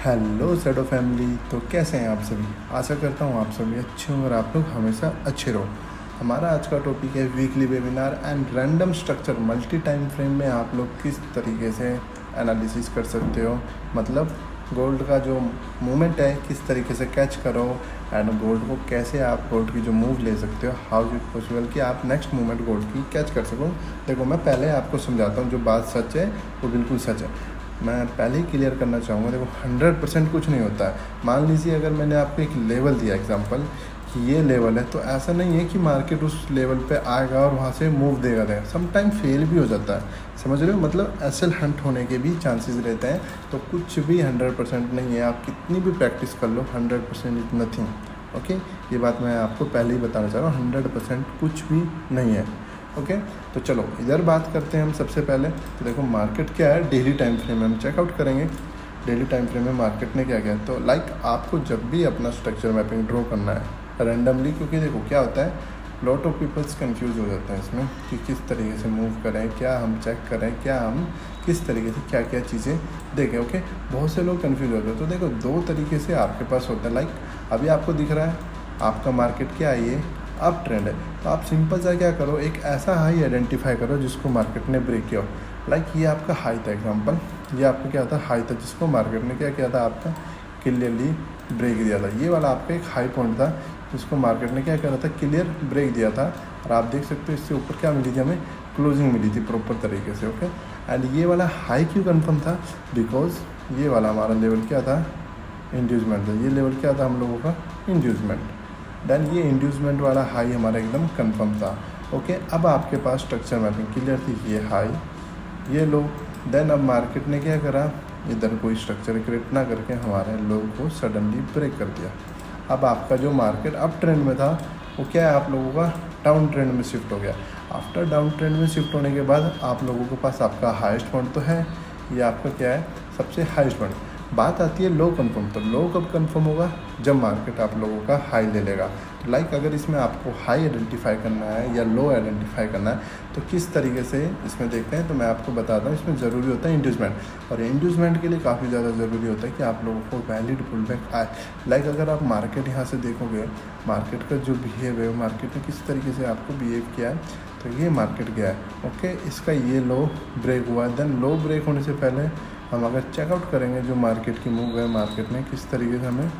Hello shadow family तो कैसे हैं आप सभी? आशा करता हूँ आप सभी अच्छे हों और आप लोग हमेशा अच्छे रहो। हमारा आज का टॉपिक है weekly webinar and random structure multi time frame में आप लोग किस तरीके से एनालिसिस कर सकते हो? मतलब गोल्ड का जो मूवमेंट है, किस तरीके से कैच करो एंड गोल्ड को कैसे आप गोल्ड की जो मूव ले सकते हो? हाउ इज़ पॉसिबल कि आप नेक्स्ट मूवमेंट गोल्ड की कैच कर सको? देखो, मैं पहले आपको समझाता हूँ जो बात सच है, वो बिल्कुल सच है। मैं पहले ही क्लियर करना चाहूँगा, देखो हंड्रेड परसेंट कुछ नहीं होता। है मान लीजिए अगर मैंने आपको एक लेवल दिया एग्जांपल कि ये लेवल है तो ऐसा नहीं है कि मार्केट उस लेवल पे आएगा और वहाँ से मूव देगा देगा। सम टाइम फेल भी हो जाता है। समझ रहे हो? मतलब एसल हंट होने के भी चांसेस रहते हैं। तो कुछ भी हंड्रेड परसेंट नहीं है। आप कितनी भी प्रैक्टिस कर लो hundred percent is nothing okay ये बात मैं आपको पहले ही बताना चाह रहा हूँ। हंड्रेड परसेंट कुछ भी नहीं है। ओके? तो चलो, इधर बात करते हैं हम सबसे पहले। तो देखो मार्केट क्या है? डेली टाइम फ्रेम में हम चेकआउट करेंगे। डेली टाइम फ्रेम में मार्केट ने क्या किया? तो लाइक आपको जब भी अपना स्ट्रक्चर मैपिंग ड्रॉ करना है रैंडमली क्योंकि देखो क्या होता है लॉट ऑफ़ पीपल्स कंफ्यूज हो जाते हैं इसमें कि किस तरीके से मूव करें, क्या हम चेक करें, क्या हम किस तरीके से क्या क्या चीज़ें देखें, ओके? बहुत से लोग कंफ्यूज होते हैं। तो देखो, दो तरीके से आपके पास होता है। लाइक अभी आपको दिख रहा है, आपका मार्केट क्या है ये? अप ट्रेंड है। तो आप सिंपल सा क्या करो, एक ऐसा हाई आइडेंटिफाई करो जिसको मार्केट ने ब्रेक किया हो। लाइक ये आपका हाई था एग्जांपल ये आपका क्या था? हाई था जिसको मार्केट ने क्या किया था? आपका क्लियरली ब्रेक दिया था। ये वाला आपका एक हाई पॉइंट था जिसको मार्केट ने क्या करा था? क्लियर ब्रेक दिया था। और आप देख सकते हो इससे ऊपर क्या मिली थी हमें? क्लोजिंग मिली थी प्रॉपर तरीके से ओके एंड ये वाला हाई क्यों कन्फर्म था? बिकॉज़ ये वाला हमारा लेवल क्या था? इंड्यूसमेंट था। ये लेवल क्या था हम लोगों का? इंड्यूसमेंट देन ये इंड्यूसमेंट वाला हाई हमारा एकदम कंफर्म था। ओके अब आपके पास स्ट्रक्चर मैपिंग क्लियर थी ये हाई ये लो देन अब मार्केट ने क्या करा? इधर कोई स्ट्रक्चर क्रिएट ना करके हमारे लोग को सडनली ब्रेक कर दिया। अब आपका जो मार्केट अप ट्रेंड में था, वो क्या है आप लोगों का? डाउन ट्रेंड में शिफ्ट हो गया। आफ्टर डाउन ट्रेंड में शिफ्ट होने के बाद आप लोगों के पास आपका हाइस्ट पॉइंट तो है। ये आपका क्या है? सबसे हाइस्ट पॉइंट बात आती है लो कंफर्म तो लो कब कंफर्म होगा? जब मार्केट आप लोगों का हाई ले लेगा। तो लाइक अगर इसमें आपको हाई आइडेंटिफाई करना है या लो आइडेंटिफाई करना है तो किस तरीके से इसमें देखते हैं? तो मैं आपको बताता हूँ, इसमें ज़रूरी होता है इंड्यूसमेंट और इंड्यूसमेंट के लिए काफ़ी ज़्यादा ज़रूरी होता है कि आप लोगों को वैलिड पुल बैक आए। लाइक अगर आप मार्केट यहाँ से देखोगे मार्केट का जो बिहेव है मार्केट ने किस तरीके से आपको बिहेव किया है तो ये मार्केट गया है। ओके इसका ये लो ब्रेक हुआ है। देन लो ब्रेक होने से पहले हम अगर चेकआउट करेंगे जो मार्केट की मूव है मार्केट ने किस तरीके से हमें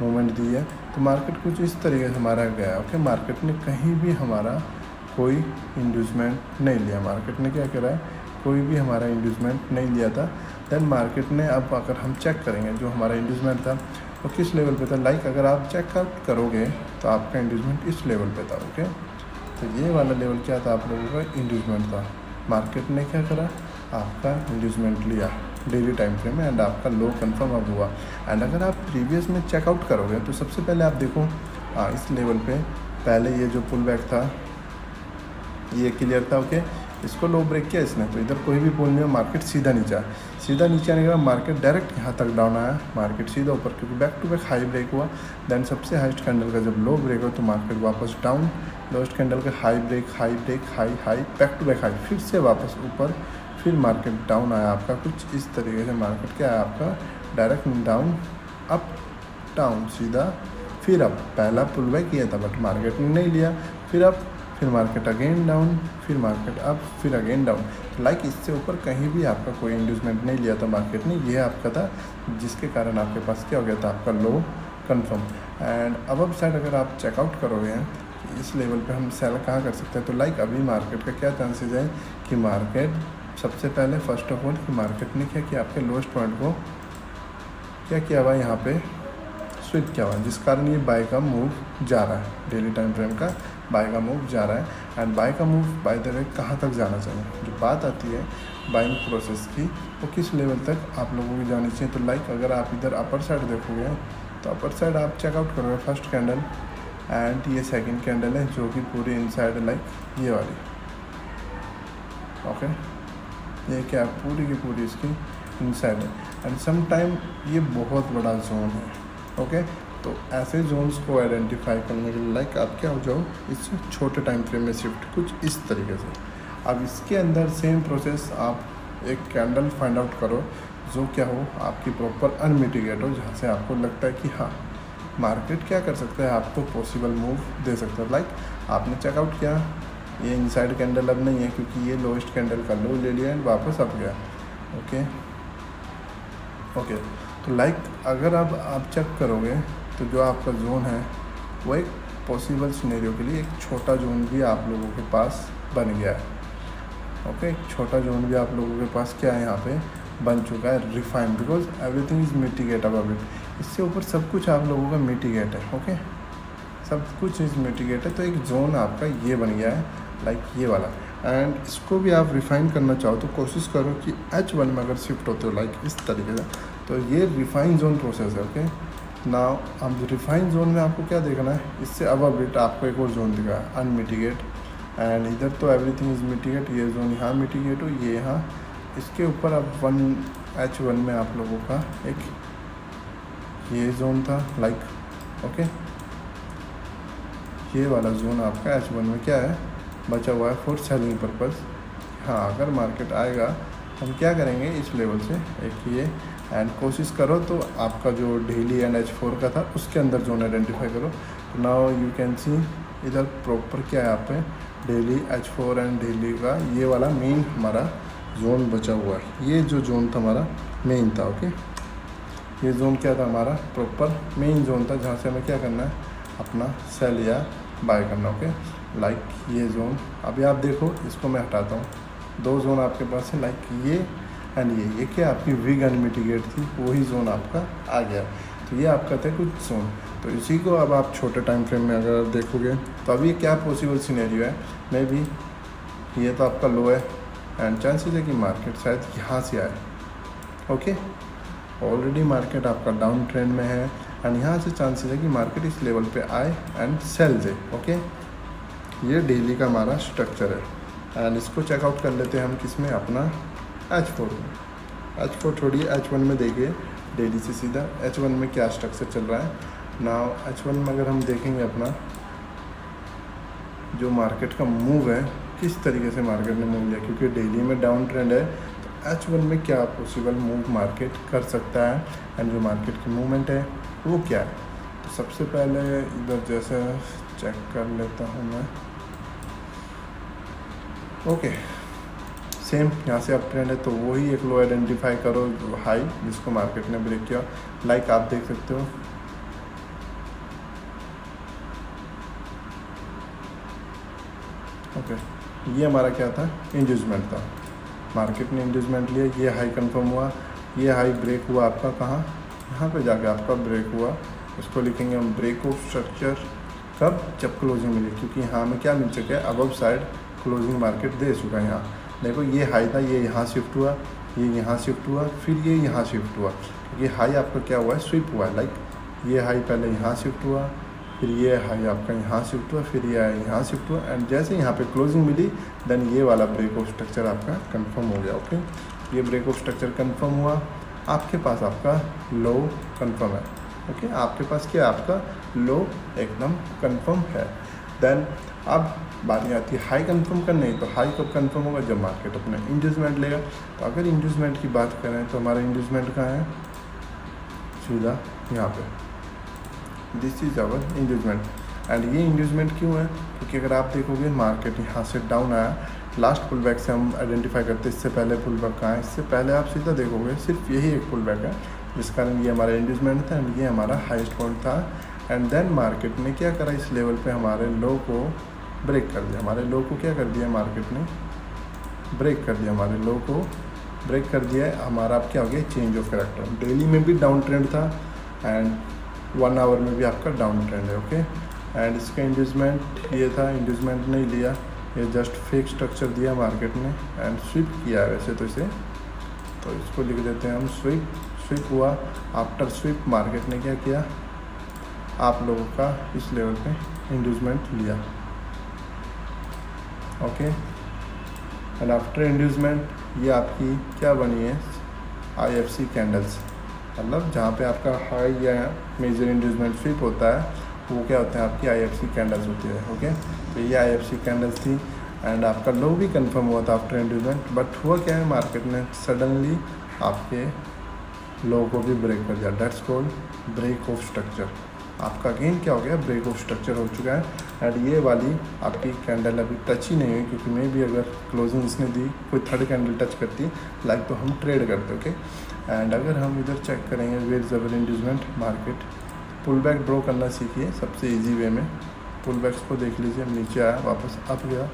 मूवमेंट दी है तो मार्केट कुछ इस तरीके से हमारा गया ओके मार्केट ने कहीं भी हमारा कोई इंड्यूसमेंट नहीं लिया। मार्केट ने क्या करा है? कोई भी हमारा इंड्यूसमेंट नहीं लिया था। देन मार्केट ने अब अगर हम चेक करेंगे जो हमारा इंड्यूसमेंट था वो किस लेवल पे था? लाइक like, अगर आप चेकआउट करोगे तो आपका इंड्यूसमेंट इस लेवल पे था ओके तो ये वाला लेवल क्या था आप लोगों का? इंड्यूसमेंट था। मार्केट ने क्या करा? आपका इंड्यूसमेंट लिया। डेली टाइम फ्रेम में एंड आपका लो कंफर्म अब हुआ। एंड अगर आप प्रीवियस में चेकआउट करोगे तो सबसे पहले आप देखो आ, इस लेवल पे पहले ये जो पुल बैक था ये क्लियर था ओके इसको लो ब्रेक किया इसने तो इधर कोई भी पुल नहीं मार्केट सीधा नीचे सीधा नीचे आने के बाद मार्केट डायरेक्ट यहाँ तक डाउन आया मार्केट सीधा ऊपर क्योंकि back to back high break हुआ। देन सबसे हाइस्ट कैंडल का जब लो ब्रेक हो तो मार्केट वापस डाउन लोस्ट कैंडल का high break high break high high back to back high फिर से वापस ऊपर फिर मार्केट डाउन आया आपका, कुछ इस तरीके से मार्केट क्या आया आपका? डायरेक्ट डाउन अप डाउन सीधा, फिर अब पहला पुल बैक किया था बट मार्केट ने नहीं लिया। फिर अब, फिर मार्केट अगेन डाउन फिर मार्केट अप फिर अगेन डाउन लाइक इससे ऊपर कहीं भी आपका कोई इंड्यूसमेंट नहीं लिया था मार्केट ने ये आपका था, जिसके कारण आपके पास क्या हो गया था, आपका लो कन्फर्म एंड अब साइड अगर आप चेकआउट करोगे, इस लेवल पे हम सेल कहाँ कर सकते हैं? तो लाइक अभी मार्केट का क्या चांसेस है कि मार्केट सबसे पहले फ़र्स्ट ऑफ़ ऑल कि मार्केट ने क्या किया आपके लोएस्ट पॉइंट को क्या किया हुआ यहाँ पे? स्विच किया हुआ जिस कारण ये बाय का मूव जा रहा है। डेली टाइम फ्रेम का बाय का मूव जा रहा है। एंड बाय का मूव बाय द वे कहाँ तक जाना चाहिए? जो बात आती है बाइंग प्रोसेस की, वो तो किस लेवल तक आप लोगों की जानी चाहिए? तो लाइक अगर आप इधर अपर साइड देखोगे तो अपर साइड आप चेकआउट करोगे फ़र्स्ट कैंडल एंड ये सेकंड कैंडल है, जो कि पूरी इनसाइड लाइक ये वाली। Okay okay? ये क्या पूरी की पूरी इसकी इनसाइड है। एंड सम टाइम ये बहुत बड़ा जोन है ओके तो ऐसे जोन्स को आइडेंटिफाई करने के लिए लाइक आप क्या हो जाओ, इस छोटे टाइम फ्रेम में शिफ्ट कुछ इस तरीके से। अब इसके अंदर सेम प्रोसेस आप एक कैंडल फाइंड आउट करो, जो क्या हो, आपकी प्रॉपर अनमिटिगेट हो, जहाँ से आपको लगता है कि हाँ मार्केट क्या कर सकता है, आपको पॉसिबल मूव दे सकता है। लाइक आपने चेकआउट किया ये इनसाइड कैंडल अब नहीं है क्योंकि ये लोएस्ट कैंडल का लो ले लिया एंड वापस अप गया। ओके ओके तो लाइक अगर अब आप चेक करोगे तो जो आपका जोन है, वो एक पॉसिबल सिनेरियो के लिए एक छोटा जोन भी आप लोगों के पास बन गया है। ओके एक छोटा जोन भी आप लोगों के पास क्या है यहाँ पे? बन चुका है refine because everything is mitigate अब इससे ऊपर सब कुछ आप लोगों का मिटिगेट है। ओके सब कुछ इज़ मिटिगेट है तो एक जोन आपका ये बन गया है। लाइक ये वाला। एंड इसको भी आप रिफ़ाइन करना चाहो तो कोशिश करो कि एच वन में अगर शिफ्ट होते हो लाइक इस तरीके से तो ये रिफाइन जोन प्रोसेस है ओके ना अब रिफाइन जोन में आपको क्या देखना है? इससे अब बिट आपको एक और जोन दिखा अनमिटिगेट एंड इधर तो एवरीथिंग इज़ मिटिगेट ये जोन यहाँ मिटिगेट हो, ये यहाँ। इसके ऊपर अब वन एच वन में आप लोगों का एक ये जोन था लाइक ओके ये वाला जोन आपका एच वन में क्या है? बचा हुआ है फॉर सेलिंग पर्पज़ हाँ अगर मार्केट आएगा, हम क्या करेंगे इस लेवल से? एक ये एंड कोशिश करो तो आपका जो डेली एंड एच फोर का था, उसके अंदर जोन आइडेंटिफाई करो। तो नाउ यू कैन सी इधर प्रॉपर क्या है यहाँ पे? Daily H four and daily का ये वाला मेन हमारा जोन बचा हुआ है। ये जो जोन था हमारा मेन था ओके ये जोन क्या था हमारा? प्रॉपर मेन जोन था, जहाँ से हमें क्या करना है? अपना सेल या बाय करना ओके लाइक ये जोन अभी आप देखो, इसको मैं हटाता हूँ। दो जोन आपके पास है लाइक ये एंड ये। ये क्या? आपकी विग अनमिटिगेट थी, वही जोन आपका आ गया। तो ये आपका था कुछ जोन तो इसी को अब आप छोटे टाइम फ्रेम में अगर देखोगे तो अभी क्या पॉसिबल सीनेरियो है? मे भी ये तो आपका लो है एंड चांसेस है कि मार्केट शायद यहाँ से आए। ओके ऑलरेडी मार्केट आपका डाउन ट्रेंड में है एंड यहाँ से चांसेस है कि मार्केट इस लेवल पे आए एंड सेल दे ओके ये डेली का हमारा स्ट्रक्चर है। एंड इसको चेकआउट कर लेते हैं हम किसमें? अपना एच फोर में। एच फोर छोड़िए एच वन में देखिए डेली से सीधा। एच वन में क्या स्ट्रक्चर चल रहा है? ना एच वन में अगर हम देखेंगे अपना, जो मार्केट का मूव है, किस तरीके से मार्केट ने मूव लिया? क्योंकि डेली में डाउन ट्रेंड है तो एच वन में क्या पॉसिबल मूव मार्केट कर सकता है? एंड जो मार्केट की मूवमेंट है, वो क्या है? तो सबसे पहले इधर जैसे चेक कर लेता हूँ मैं। ओके सेम यहाँ से अप ट्रेंड है तो वही एक लो आइडेंटिफाई करो हाई जिसको मार्केट ने ब्रेक किया। लाइक like आप देख सकते हो। Okay okay. ये हमारा क्या था? इंड्यूसमेंट था। मार्केट ने इंड्यूसमेंट लिया, ये हाई कंफर्म हुआ, ये हाई ब्रेक हुआ आपका कहाँ? यहाँ पे जाके आपका ब्रेक हुआ। इसको लिखेंगे हम ब्रेक ऑफ़ स्ट्रक्चर कब? जब क्लोजिंग मिली क्योंकि यहाँ में क्या मिल चुका है? अबव साइड क्लोजिंग मार्केट दे चुका है यहाँ। देखो, ये हाई था, ये यहाँ शिफ्ट हुआ, ये यहाँ शिफ्ट हुआ, फिर ये यहाँ शिफ्ट हुआ। ये हाई आपका क्या हुआ? है स्विप हुआ। है लाइक ये हाई पहले यहाँ शिफ्ट हुआ, फिर ये हाई आपका यहाँ शिफ्ट हुआ, फिर ये यहाँ शिफ्ट हुआ। एंड जैसे यहाँ पे क्लोजिंग मिली देन ये वाला ब्रेक ऑफ़ स्ट्रक्चर आपका कंफर्म हो गया ओके ये ब्रेक ऑफ़ स्ट्रक्चर कंफर्म हुआ। आपके पास आपका लो कंफर्म है ओके आपके पास क्या? आपका लो एकदम कंफर्म है। देन अब बारी आती है हाई कंफर्म करने तो हाई कब कंफर्म होगा? जब मार्केट अपना इंड्यूसमेंट लेगा। तो अगर इंड्यूसमेंट की बात करें तो हमारा इंड्यूसमेंट कहाँ है? सीधा यहाँ पे। This is our inducement and ये इंड्यूसमेंट क्यों है? क्योंकि अगर आप देखोगे मार्केट यहाँ से डाउन आया। लास्ट पुल बैक से हम आइडेंटिफाई करते इससे पहले पुल बैक कहाँ है? इससे पहले आप सीधा देखोगे, सिर्फ़ यही एक पुल बैक है, जिस कारण ये हमारा इंड्यूसमेंट था एंड ये हमारा हाइस्ट पॉइंट था। एंड देन मार्केट ने क्या करा? इस लेवल पे हमारे लो को ब्रेक कर दिया। हमारे लो को क्या कर दिया मार्केट ने? ब्रेक कर दिया। हमारे लो को ब्रेक कर दिया हमारा अब क्या हो गया चेंज ऑफ़ करेक्टर डेली में भी डाउन ट्रेंड था एंड वन आवर में भी आपका डाउन ट्रेंड है ओके एंड इसका इंड्यूसमेंट ये था। इंड्यूसमेंट नहीं लिया। ये जस्ट फेक स्ट्रक्चर दिया मार्केट ने एंड स्विप किया है वैसे तो इसे। तो इसको लिख देते हैं हम स्विप स्विप हुआ। आफ्टर स्विप मार्केट ने क्या किया? आप लोगों का इस लेवल पे इंड्यूसमेंट लिया। ओके एंड आफ्टर इंड्यूसमेंट ये आपकी क्या बनी है? आई एफ़ सी कैंडल्स मतलब जहाँ पे आपका हाई या मेजर इंड्यूसमेंट फिप होता है, वो क्या होता है? आपकी आई एफ़ सी कैंडल्स होती है ओके तो ये आई एफ़ सी कैंडल्स थी एंड आपका लो भी कंफर्म हुआ था आफ्टर इंड्यूसमेंट बट हुआ क्या है मार्केट ने सडनली आपके लो को भी ब्रेक कर दिया. That's called break of structure आपका अगेन क्या हो गया? ब्रेक ऑफ़ स्ट्रक्चर हो चुका है। एंड ये वाली आपकी कैंडल अभी टच ही नहीं हुई, क्योंकि मे भी अगर क्लोजिंग इसने दी, कोई थर्ड कैंडल टच करती लाइक तो हम ट्रेड करते ओके एंड अगर हम इधर चेक करेंगे वेर जबर inducement market pull back draw करना सीखिए, सबसे ईजी वे में। पुल बैक्स को देख लीजिए, नीचे आया, वापस अप गया,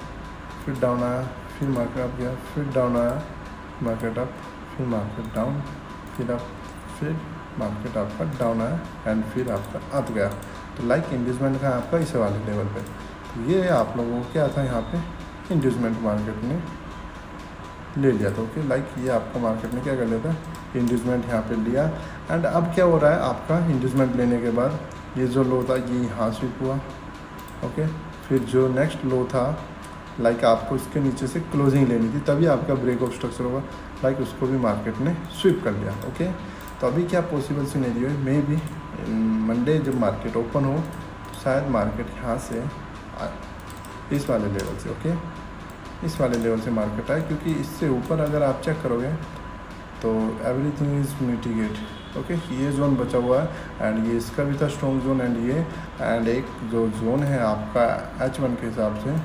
फिर डाउन आया, फिर मार्केट अप गया, फिर डाउन आया मार्केट अप फिर मार्केट डाउन फिर अप फिर मार्केट आपका डाउन आया एंड फिर आपका अप गया। तो लाइक इंड्यूसमेंट का आपका इस वाले लेवल पे। तो ये आप लोगों को क्या था यहाँ पे? इंड्यूसमेंट मार्केट ने ले लिया था ओके लाइक ये आपका मार्केट ने क्या कर लिया था इंड्यूसमेंट यहाँ पे लिया। एंड अब क्या हो रहा है? आपका इंड्यूसमेंट लेने के बाद ये जो लो था, ये यहाँ स्विप हुआ ओके फिर जो नेक्स्ट लो था लाइक like आपको इसके नीचे से क्लोजिंग लेनी थी, तभी आपका ब्रेक ऑफ़ स्ट्रक्चर होगा। लाइक उसको भी मार्केट ने स्विप कर लिया ओके तो अभी क्या पॉसिबल सीनेरियो है? मे भी मंडे जब मार्केट ओपन हो तो शायद मार्केट यहाँ से इस वाले लेवल से ओके इस वाले लेवल से मार्केट आए, क्योंकि इससे ऊपर अगर आप चेक करोगे तो एवरीथिंग इज़ मिटिगेट ओके ये जोन बचा हुआ है एंड ये इसका भी था स्ट्रॉन्ग जोन एंड ये एंड एक जो जोन है आपका एच वन के हिसाब से,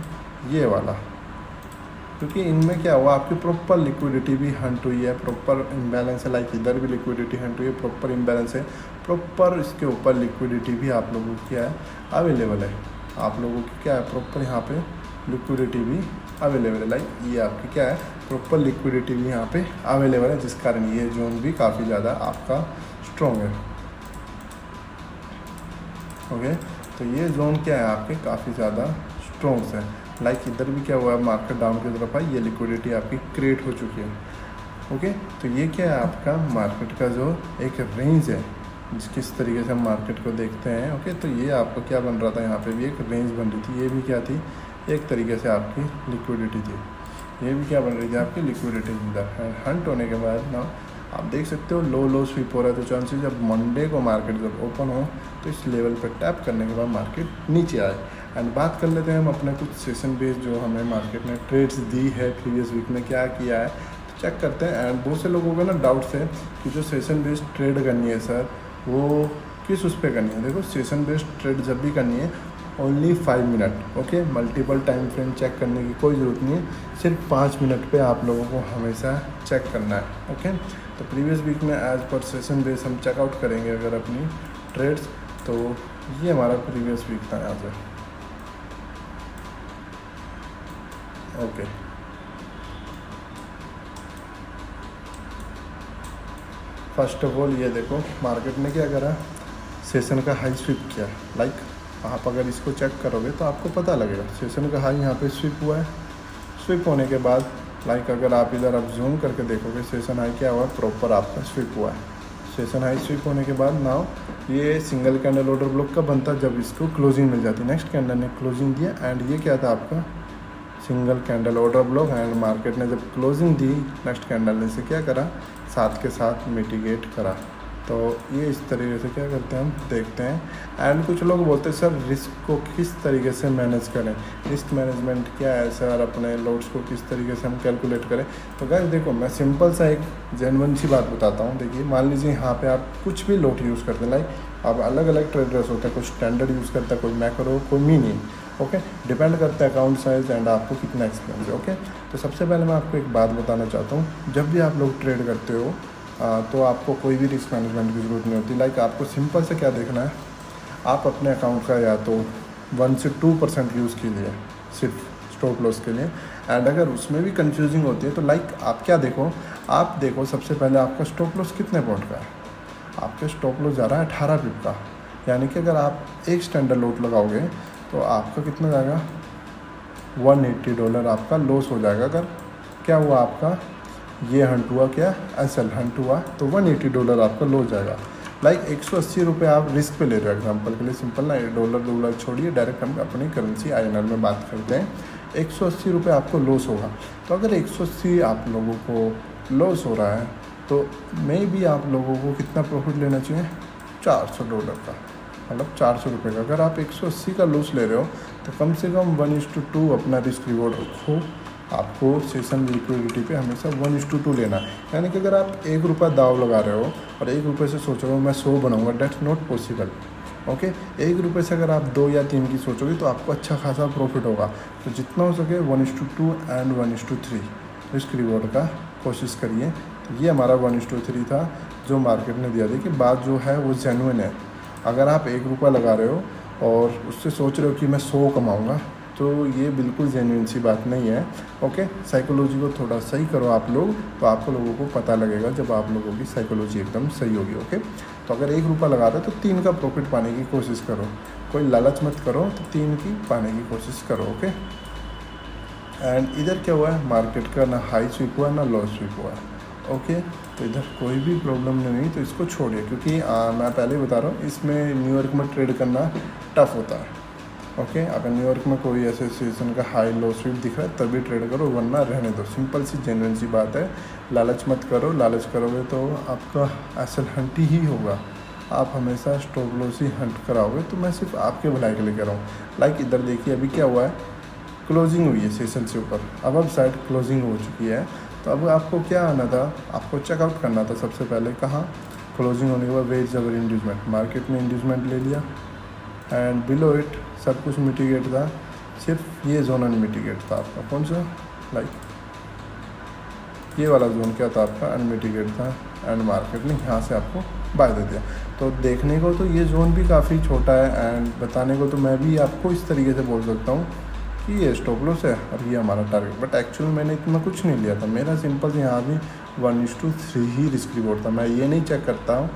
ये वाला। क्योंकि इनमें क्या हुआ, आपकी प्रॉपर लिक्विडिटी भी हंट हुई है प्रॉपर इम्बैलेंस है लाइक इधर भी लिक्विडिटी हंट हुई है प्रॉपर इम्बैलेंस है प्रॉपर इसके ऊपर लिक्विडिटी भी आप लोगों की क्या है अवेलेबल है। आप लोगों की क्या है प्रॉपर यहाँ पे लिक्विडिटी भी अवेलेबल है। लाइक ये आपकी क्या है प्रॉपर लिक्विडिटी भी यहाँ पे अवेलेबल है, जिस कारण ये जोन भी काफ़ी ज़्यादा आपका स्ट्रॉन्ग है। ओके तो ये जोन क्या है, आपके काफ़ी ज़्यादा स्ट्रॉन्ग है। लाइक इधर भी क्या हुआ है मार्केट डाउन की तरफ़ आई, ये लिक्विडिटी आपकी क्रिएट हो चुकी है। ओके तो ये क्या है आपका मार्केट का जो एक रेंज है, जिस किस तरीके से हम मार्केट को देखते हैं ओके तो ये आपका क्या बन रहा था यहाँ पे भी, एक रेंज बन रही थी। ये भी क्या थी? एक तरीके से आपकी लिक्विडिटी थी। ये भी क्या बन रही थी आपकी लिक्विडिटी इधर हंट होने के बाद ना, आप देख सकते हो लो लो स्वीप हो रहा है तो चांसेस जब मंडे को मार्केट जब ओपन हो तो इस लेवल पर टैप करने के बाद मार्केट नीचे आए। एंड बात कर लेते हैं हम अपने कुछ सेशन बेस जो हमें मार्केट में ट्रेड्स दी है प्रीवियस वीक में, क्या किया है? तो चेक करते हैं। एंड बहुत से लोगों का ना डाउट्स है कि जो सेशन बेस्ड ट्रेड करनी है सर वो किस उस पर करनी है? देखो सेशन बेस्ड ट्रेड जब भी करनी है only five minute okay multiple time frame check करने की कोई ज़रूरत नहीं है। सिर्फ़ पाँच मिनट पे आप लोगों को हमेशा चेक करना है ओके तो प्रीवियस वीक में एज पर सेशन बेस हम चेकआउट करेंगे अगर अपनी ट्रेड्स तो ये हमारा प्रीवियस वीक था यहाँ से। ओके फ़र्स्ट ऑफ़ ऑल ये देखो मार्केट ने क्या करा? सेशन का हाई स्विप किया। लाइक आप अगर इसको चेक करोगे तो आपको पता लगेगा। सेशन का हाई यहाँ पे स्विप हुआ है। स्विप होने के बाद लाइक अगर आप इधर अब जूम करके देखोगे सेशन हाई क्या हुआ? प्रॉपर आपका स्विप हुआ है। सेशन हाई स्विप होने के बाद नाउ ये सिंगल कैंडल ऑर्डर ब्लॉक का बनता? जब इसको क्लोजिंग मिल जाती। नेक्स्ट कैंडल ने क्लोजिंग दिया। एंड ये क्या था आपका? Single candle order block and market ने जब क्लोजिंग दी नेक्स्ट कैंडल ने से क्या करा? साथ के साथ मिटिगेट करा। तो ये इस तरीके से क्या करते हैं हम? देखते हैं। एंड कुछ लोग बोलते हैं, सर रिस्क को किस तरीके से मैनेज करें? रिस्क मैनेजमेंट क्या है, सर? अपने लोड्स को किस तरीके से हम कैलकुलेट करें? तो गैस देखो, मैं सिंपल सा एक जेनवन सी बात बताता हूँ। देखिए, मान लीजिए यहाँ पे आप कुछ भी लोट यूज़ करते हैं लाइक आप अलग अलग ट्रेडर्स होते हैं, कुछ स्टैंडर्ड यूज़ करता है, कोई मैक्रो कोई मीनी ओके डिपेंड करता है अकाउंट साइज़ एंड आपको कितना एक्सपीरियंस है ओके तो सबसे पहले मैं आपको एक बात बताना चाहता हूँ। जब भी आप लोग ट्रेड करते हो आ, तो आपको कोई भी रिस्क मैनेजमेंट की ज़रूरत नहीं होती। लाइक आपको सिंपल से क्या देखना है? आप अपने अकाउंट का या तो वन से टू परसेंट यूज़ कीजिए सिर्फ़ स्टॉप लॉस के लिए। एंड अगर उसमें भी कंफ्यूजिंग होती है तो लाइक आप क्या देखो? आप देखो सबसे पहले आपका स्टॉप लॉस कितने पॉइंट का है? आपके स्टॉप लॉस जा रहा है अठारह पिप का। यानी कि अगर आप एक स्टैंडर्ड लोट लगाओगे तो आपका कितना जाएगा? वन एट्टी डॉलर आपका लॉस हो जाएगा। अगर क्या हुआ आपका? ये हंट हुआ क्या? एस एल हंट हुआ तो वन एटी डॉलर आपका लॉस जाएगा। लाइक एक सौ अस्सी रुपये आप रिस्क पे ले रहे हो। एग्जांपल के लिए सिंपल ना डॉलर डॉलर छोड़िए डायरेक्ट हम अपनी करेंसी INR में बात करते हैं। एक सौ अस्सी रुपये आपको लॉस होगा। तो अगर एक सौ अस्सी आप लोगों को लॉस हो रहा है तो मे भी आप लोगों को कितना प्रॉफिट लेना चाहिए? चार सौ डॉलर का। मतलब चार सौ रुपये का। अगर आप एक सौ अस्सी का लूस ले रहे हो तो कम से कम वन इज़ टू टू अपना रिस्क रिवॉर्ड रखो। आपको सेशन लिक्विडिटी पे हमेशा वन इस टू टू लेना है। यानी कि अगर आप एक रुपया दाव लगा रहे हो और एक रुपये से सोच रहे हो मैं सौ बनाऊँगा डेट्स नॉट पॉसिबल ओके एक रुपये से अगर आप दो या तीन की सोचोगे तो आपको अच्छा खासा प्रॉफिट होगा। तो जितना हो सके one is to two and one is to three risk reward का कोशिश करिए। तो ये हमारा वन इस टू थ्री था, जो मार्केट ने दिया था कि बात जो है वो जेनुइन है। अगर आप एक रुपया लगा रहे हो और उससे सोच रहे हो कि मैं सौ कमाऊँगा तो ये बिल्कुल जेन्यून सी बात नहीं है। ओके साइकोलॉजी को थोड़ा सही करो आप लोग तो आपको लोगों को पता लगेगा जब आप लोगों की साइकोलॉजी एकदम सही होगी ओके तो अगर एक रुपया लगा रहे हो तो तीन का प्रॉफिट पाने की कोशिश करो। कोई लालच मत करो तो तीन की पाने की कोशिश करो ओके एंड इधर क्या हुआ है? मार्केट का ना हाई स्वीप हुआ, ना लो स्वीप हुआ। ओके तो इधर कोई भी प्रॉब्लम नहीं हुई तो इसको छोड़िए क्योंकि आ, मैं पहले ही बता रहा हूँ इसमें न्यूयॉर्क में ट्रेड करना टफ होता है। ओके अगर न्यूयॉर्क में कोई एसोसिएशन का हाई लो स्वीप दिख रहा है तभी ट्रेड करो वरना रहने दो। सिंपल सी जेनवन सी बात है। लालच मत करो लालच करोगे तो आपका एसल हंट ही होगा। आप हमेशा स्टॉप लॉस ही हंट कराओगे तो मैं सिर्फ़ आपके भलाई के लिए कर रहा हूँ। लाइक इधर देखिए अभी क्या हुआ है? क्लोजिंग हुई है सेशन से ऊपर। अब अब साइड क्लोजिंग हो चुकी है। तो अब आपको क्या आना था? आपको चेकआउट करना था सबसे पहले, कहाँ? क्लोजिंग होने के बाद वेज अवर इंड्यूजमेंट मार्केट में इंड्यूजमेंट ले लिया। एंड बिलो इट सब कुछ मिटिगेट था। सिर्फ़ ये जोन अनमिटिगेट था आपका। कौन सा? लाइक ये वाला जोन क्या था आपका? अनमिटिगेट था। एंड मार्केट ने यहाँ से आपको बाय दे दिया। तो देखने को तो ये जोन भी काफ़ी छोटा है। एंड बताने को तो मैं भी आपको इस तरीके से बोल सकता हूँ। कि ये स्टॉप लॉस है, और ये हमारा टारगेट बट एक्चुअल मैंने इतना कुछ नहीं लिया था. मेरा सिंपल यहाँ भी वन इज़ टू थ्री ही रिस्क रिवॉर्ड था. मैं ये नहीं चेक करता हूँ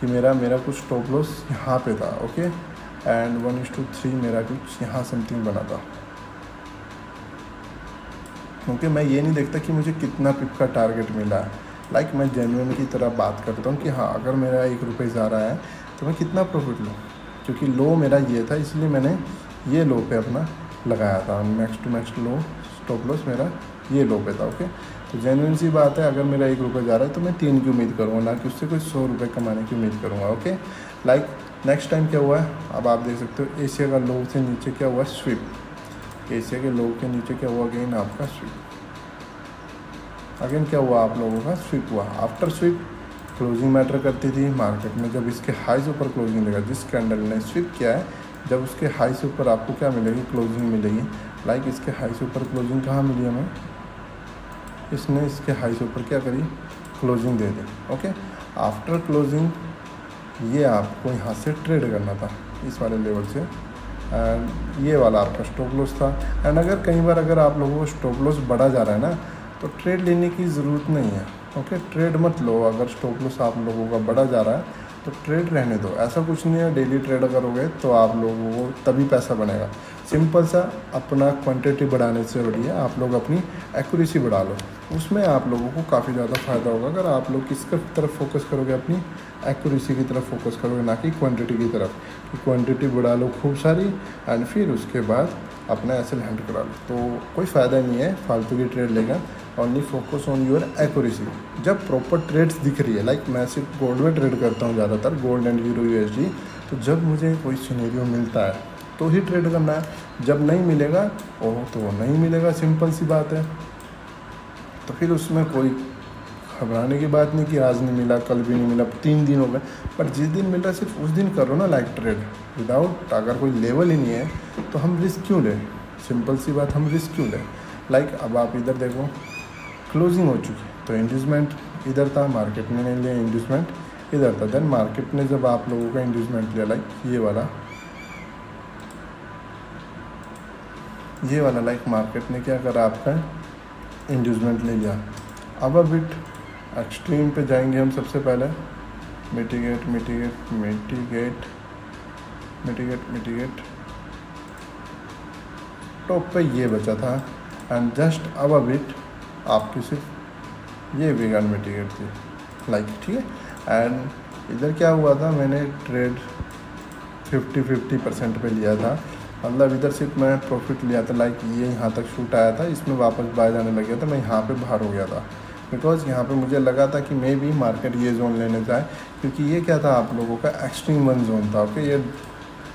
कि मेरा मेरा कुछ स्टॉप लॉस यहाँ पे था okay and one is to three मेरा कुछ यहाँ समथिंग बना था. क्योंकि मैं ये नहीं देखता कि मुझे कितना पिप का टारगेट मिला है. लाइक like मैं जेनुअन की तरह बात करता हूँ कि हाँ अगर मेरा एक रुपये जा रहा है तो मैं कितना प्रॉफिट लूँ? क्योंकि लो मेरा ये था, इसलिए मैंने ये लो पे अपना लगाया था। Next to next low stop loss मेरा ये लो पे था ओके तो जेनुअन सी बात है, अगर मेरा एक रुपये जा रहा है तो मैं तीन की उम्मीद करूँगा, ना कि उससे कोई सौ रुपये कमाने की उम्मीद करूँगा ओके लाइक नेक्स्ट टाइम क्या हुआ है? अब आप देख सकते हो एशिया का लो से नीचे क्या हुआ? स्विप एशिया के लो के नीचे क्या हुआ अगेन आपका स्विप अगेन क्या हुआ आप लोगों का? स्विप हुआ। आफ्टर स्विप क्लोजिंग मैटर करती थी मार्केट में, जब इसके हाई से ऊपर क्लोजिंग लगा जिस कैंडल ने स्विप किया है जब उसके हाई से ऊपर आपको क्या मिलेगी? क्लोजिंग मिलेगी। लाइक इसके हाई से ऊपर क्लोजिंग कहाँ मिली हमें? इसने इसके हाई से ऊपर क्या करी? क्लोजिंग दे दी। ओके आफ्टर क्लोजिंग ये आपको यहाँ से ट्रेड करना था, इस वाले लेवल से। एंड ये वाला आपका स्टॉप लॉस था। एंड अगर कई बार अगर आप लोगों को स्टॉप लॉस बढ़ा जा रहा है ना तो ट्रेड लेने की ज़रूरत नहीं है। ओके ट्रेड मत लो। अगर स्टॉप लॉस आप लोगों का बढ़ा जा रहा है तो ट्रेड रहने दो। ऐसा कुछ नहीं है डेली ट्रेड करोगे तो आप लोगों को तभी पैसा बनेगा। सिंपल सा, अपना क्वांटिटी बढ़ाने से बढ़िया आप लोग अपनी एक्यूरेसी बढ़ा लो। उसमें आप लोगों को काफ़ी ज़्यादा फ़ायदा होगा। अगर आप लोग किसका तरफ़ फोकस करोगे, अपनी एक्यूरेसी की तरफ़ फोकस करोगे, ना कि क्वांटिटी की तरफ़ क्वांटिटी बढ़ा लो खूब सारी एंड फिर उसके बाद अपना ऐसे हैंड करा लो। तो कोई फ़ायदा नहीं है, फालतू की ट्रेड लेगा only focus on your accuracy जब प्रॉपर ट्रेड्स दिख रही है लाइक मैं सिर्फ़ गोल्ड में ट्रेड करता हूँ ज़्यादातर गोल्ड एंड यूरो यू तो जब मुझे कोई सीनेरियो मिलता है तो ही ट्रेड करना है। जब नहीं मिलेगा, ओह तो नहीं मिलेगा सिंपल सी बात है। तो फिर उसमें कोई घबराने की बात नहीं कि आज नहीं मिला, कल भी नहीं मिला, तीन दिन हो गए। बट जिस दिन मिल रहा है सिर्फ़ उस दिन करो ना लाइक ट्रेड विदाउट अगर कोई लेवल ही नहीं है तो हम रिस्क क्यों लें? सिंपल सी बात, हम रिस्क क्यों लें? लाइक अब आप इधर देखो क्लोजिंग हो चुकी। तो इंड्यूसमेंट इधर था मार्केट में नहीं लिया इंड्यूसमेंट इधर था। देन मार्केट ने जब आप लोगों का इंड्यूसमेंट लिया लाइक ये वाला ये वाला लाइक मार्केट ने क्या करा आपका? इंड्यूसमेंट ले लिया। अब अब इट एक्सट्रीम पे जाएँगे हम सबसे पहले। Mitigate mitigate mitigate mitigate mitigate top पे ये बचा था। एंड जस्ट अब अब इट आपकी सिर्फ़ ये वेगन मिटिगेट थी। लाइक ठीक है? एंड इधर क्या हुआ था? मैंने ट्रेड फिफ्टी फिफ्टी परसेंट पे लिया था। मतलब इधर सिर्फ़ मैं प्रॉफिट लिया था। लाइक ये यहाँ तक शूट आया था। इसमें वापस बाहर जाने लग गया था। मैं यहाँ पे बाहर हो गया था। बिकॉज़ यहाँ पे मुझे लगा था कि मे भी मार्केट ये जोन लेने जाए, क्योंकि ये क्या था आप लोगों का एक्सट्रीम वन जोन था ओके ये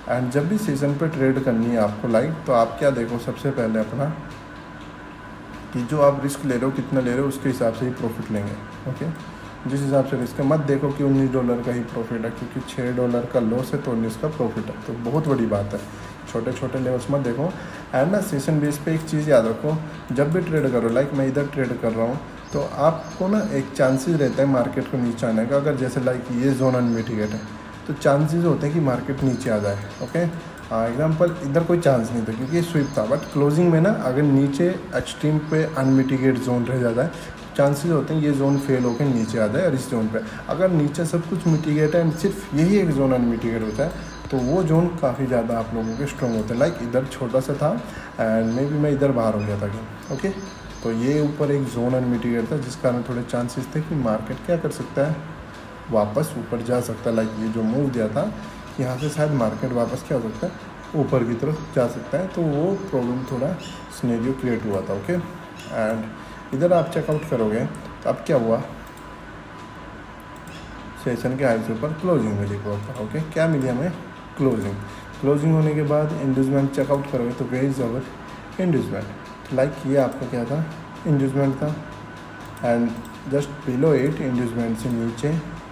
एंड जब भी सीज़न पे ट्रेड करनी है आपको लाइक तो आप क्या देखो सबसे पहले अपना कि जो आप रिस्क ले रहे हो, कितना ले रहे हो, उसके हिसाब से ही प्रॉफिट लेंगे ओके जिस हिसाब से रिस्क है, मत देखो कि उन्नीस डॉलर का ही प्रॉफिट है, क्योंकि छः डॉलर का लॉस है तो उन्नीस का प्रॉफिट है। तो बहुत बड़ी बात है। छोटे छोटे लेवल्स मत देखो। एंड ना सेशन बेस पे एक चीज़ याद रखो। जब भी ट्रेड करो लाइक मैं इधर ट्रेड कर रहा हूँ तो आपको ना एक चांसेस रहता है मार्केट को नीचे आने का। अगर जैसे लाइक ये जोन अनमिटिगेट है तो चांसेस होते हैं कि मार्केट नीचे आ जाए ओके एग्ज़ाम्पल इधर कोई चांस नहीं था, क्योंकि ये स्विप था बट क्लोजिंग में ना अगर नीचे एक्सट्रीम पे अनमिटिगेट जोन रह जाता है चांसेस होते हैं ये जोन फेल होकर नीचे आ जाए और इस जोन पे। अगर नीचे सब कुछ मिटिगेट है एंड सिर्फ़ यही एक जोन अनमिटिगेट होता है तो वो जोन काफ़ी ज़्यादा आप लोगों के स्ट्रॉन्ग होते हैं। लाइक इधर छोटा सा था एंड मे बी मैं इधर बाहर हो गया था ओके तो ये ऊपर एक जोन अनमिटिगेट था, जिस कारण थोड़े चांसेस थे कि मार्केट क्या कर सकता है? वापस ऊपर जा सकता है। लाइक ये जो मूव दिया था, यहाँ से शायद मार्केट वापस क्या हो सकता है? ऊपर की तरफ़ जा सकता है। तो वो प्रॉब्लम थोड़ा स्नेरियो क्रिएट हुआ था ओके एंड इधर आप चेकआउट करोगे तो अब क्या हुआ? सेशन के हाई से ऊपर क्लोजिंग मिली प्रॉपर ओके क्या मिली हमें? क्लोजिंग क्लोजिंग होने के बाद इंड्यूसमेंट चेकआउट करोगे तो where is our inducement like ये आपका क्या था? इंड्यूसमेंट था and just below at inducement से नीचे,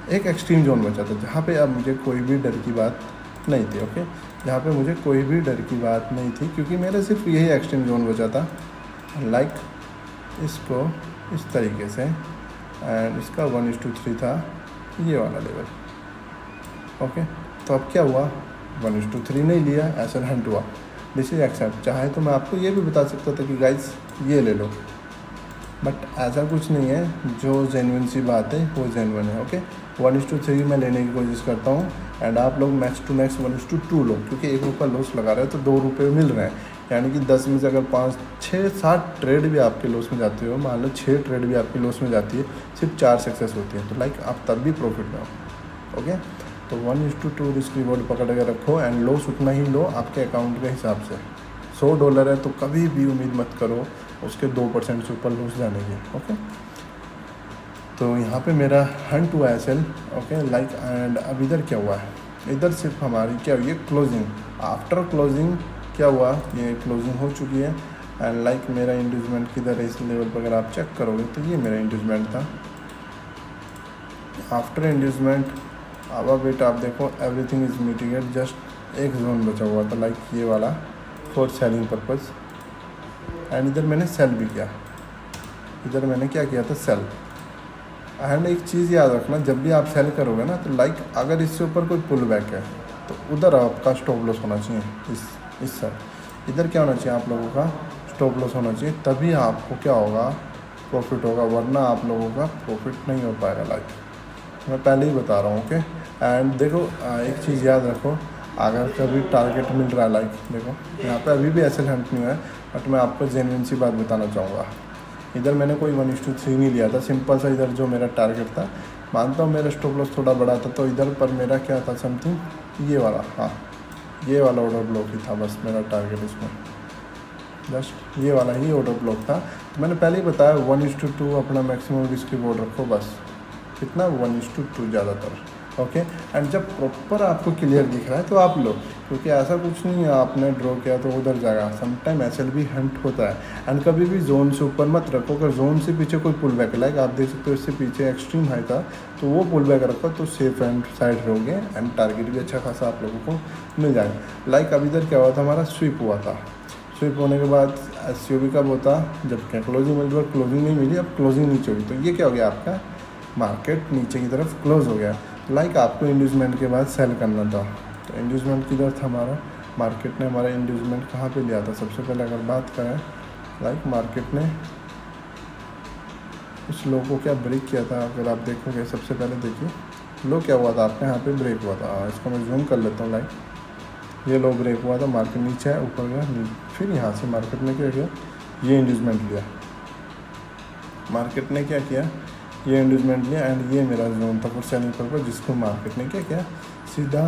एक एक्सट्रीम जोन बचा था, जहाँ पे अब मुझे कोई भी डर की बात नहीं थी ओके जहाँ पे मुझे कोई भी डर की बात नहीं थी, क्योंकि मेरा सिर्फ़ यही एक्सट्रीम जोन बचा था। लाइक इसको इस तरीके से एंड इसका वन इस टू थ्री था, ये वाला लेवल ओके तो अब क्या हुआ? वन इस टू थ्री नहीं लिया, ऐसा हंट हुआ। दिस इज़ एक्सेप्ट चाहे तो मैं आपको ये भी बता सकता था कि गाइज़ ये ले लो। बट ऐसा कुछ नहीं है। जो जेनविन सी बात है, वो जेनविन है okay one is to three मैं लेने की कोशिश करता हूँ। एंड आप लोग max to max one is to two लो। क्योंकि एक रुपये लॉस लगा रहे हैं तो दो रुपये मिल रहे हैं। यानी कि दस में से अगर पाँच, छः, सात ट्रेड भी आपके लॉस में जाते हो, मान लो छः ट्रेड भी आपके लॉस में जाती है, सिर्फ़ चार सक्सेस होती है। तो लाइक आप तब भी प्रॉफिट में हो ओके तो one is to two risk reward पकड़ के रखो एंड लॉस उतना ही लो आपके अकाउंट के हिसाब से। सौ डॉलर है तो कभी भी उम्मीद मत करो, उसके दो परसेंट से ऊपर लॉस जाने की ओके तो यहाँ पे मेरा हंट हुआ है सेल ओके लाइक एंड अब इधर क्या हुआ है? इधर सिर्फ़ हमारी क्या हुई है? क्लोजिंग आफ्टर क्लोजिंग क्या हुआ? ये क्लोजिंग हो चुकी है एंड लाइक like मेरा इंड्यूजमेंट किधर है? इस लेवल पर अगर आप चेक करोगे तो ये मेरा इंड्यूजमेंट था। आफ्टर इंड्यूजमेंट अब अब बेटा आप देखो एवरीथिंग इज़ मिटिगेट जस्ट एक जोन बचा हुआ था लाइक ये वाला फॉर सेलिंग पर्पज़ एंड इधर मैंने सेल भी किया। इधर मैंने क्या किया था? सेल एंड एक चीज़ याद रखना, जब भी आप सेल करोगे ना तो लाइक अगर इससे ऊपर कोई पुल बैक है तो उधर आपका स्टॉप लॉस होना चाहिए, इस इस साइड इधर क्या होना चाहिए आप लोगों का? स्टॉप लॉस होना चाहिए, तभी आपको क्या होगा? प्रॉफिट होगा, वरना आप लोगों का प्रॉफिट नहीं हो पाएगा लाइक मैं पहले ही बता रहा हूँ ओके एंड देखो एक चीज़ याद रखो, अगर कभी टारगेट मिल रहा है लाइक देखो, यहाँ पे अभी भी ऐसे हंट नहीं हुआ है बट मैं आपको जेनविन सी बात बताना चाहूँगा। इधर मैंने कोई वन इंस टू थ्री नहीं लिया था सिंपल सा इधर जो मेरा टारगेट था, मानता हूँ मेरा स्टॉप लॉस थोड़ा बड़ा था तो इधर पर मेरा क्या था समथिंग ये वाला हाँ ये वाला ऑर्डर ब्लॉक ही था, बस मेरा टारगेट इसमें। जस्ट ये वाला ही ऑर्डर ब्लॉक था। तो मैंने पहले ही बताया वन इज़ टू टू अपना मैक्सिमम रिस्क बोर्ड रखो, बस। कितना वन इज़ टू टू ज़्यादातर। ओके एंड जब प्रॉपर आपको क्लियर दिख रहा है तो आप लो। क्योंकि ऐसा कुछ नहीं है, आपने ड्रॉ किया तो उधर जाएगा। समटाइम एस भी हंट होता है। एंड कभी भी जोन से ऊपर मत रखो। अगर जोन से पीछे कोई पुल बैक लाइक आप देख सकते हो इससे पीछे एक्सट्रीम हाई था तो वो पुल बैक रखो तो सेफ़ एंड साइड रहोगे। एंड टारगेट भी अच्छा खासा आप लोगों को मिल जाएगा। लाइक अभी इधर क्या हुआ था? हमारा स्वीप हुआ था। स्वीप होने के बाद एस कब होता? जब क्या क्लोजिंग मिली और क्लोजिंग नहीं मिली, अब क्लोजिंग नीचे हुई। तो ये क्या हो गया आपका? मार्केट नीचे की तरफ़ क्लोज हो गया। लाइक आपको इंड्यूसमेंट के बाद सेल करना था। तो इंड्यूसमेंट किधर था हमारा? मार्केट ने हमारा इंड्यूसमेंट कहाँ पे लिया था? सबसे पहले अगर बात करें लाइक मार्केट ने इस लो को क्या ब्रेक किया था? अगर आप देखोगे, सबसे पहले देखिए लो क्या हुआ था? आपके यहाँ पे ब्रेक हुआ था। इसको मैं जूम कर लेता हूँ लाइक ये लो ब्रेक हुआ था मार्केट नीचे है, ऊपर गया, फिर यहाँ से मार्केट ने क्या किया? ये इंड्यूसमेंट लिया। मार्केट ने क्या किया? ये इंड्यूसमेंट लिया एंड ये मेरा जोन था फॉर चैनल पर जिसको मार्केट ने क्या किया? सीधा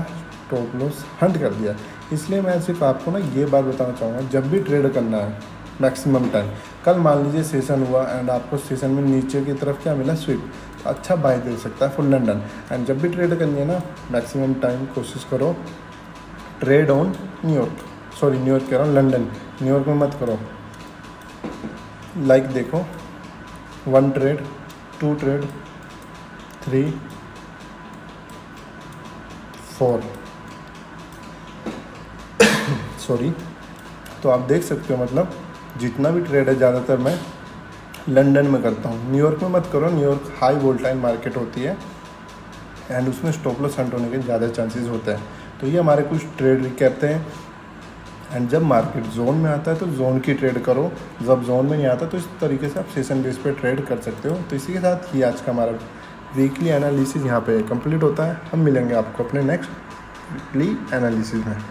टॉप लॉस हंट कर दिया। इसलिए मैं सिर्फ़ आपको ना ये बात बताना चाहूँगा, जब भी ट्रेड करना है मैक्सिमम टाइम कल मान लीजिए सेशन हुआ एंड आपको सेशन में नीचे की तरफ़ क्या मिला? स्विप तो अच्छा बाय दे सकता है फॉर लंडन एंड जब भी ट्रेड करनी है ना मैक्सिमम टाइम कोशिश करो trade on New York sorry New York कह रहा हूँ लंडन न्यूयॉर्क में मत करो। लाइक like देखो। One trade two trade three four sorry तो आप देख सकते हो मतलब जितना भी ट्रेड है, ज़्यादातर मैं लंदन में करता हूँ। न्यूयॉर्क में मत करो न्यूयॉर्क हाई वोल्टाइन मार्केट होती है। एंड उसमें स्टॉप लॉस हंट होने के ज़्यादा चांसेस होते हैं। तो ये हमारे कुछ ट्रेड कहते हैं। एंड जब मार्केट जोन में आता है तो जोन की ट्रेड करो। जब जोन में नहीं आता तो इस तरीके से आप सेशन बेस पे ट्रेड कर सकते हो। तो इसी के साथ ही आज का हमारा वीकली एनालिसिस यहाँ पे कंप्लीट होता है। हम मिलेंगे आपको अपने नेक्स्ट वीकली एनालिसिस में।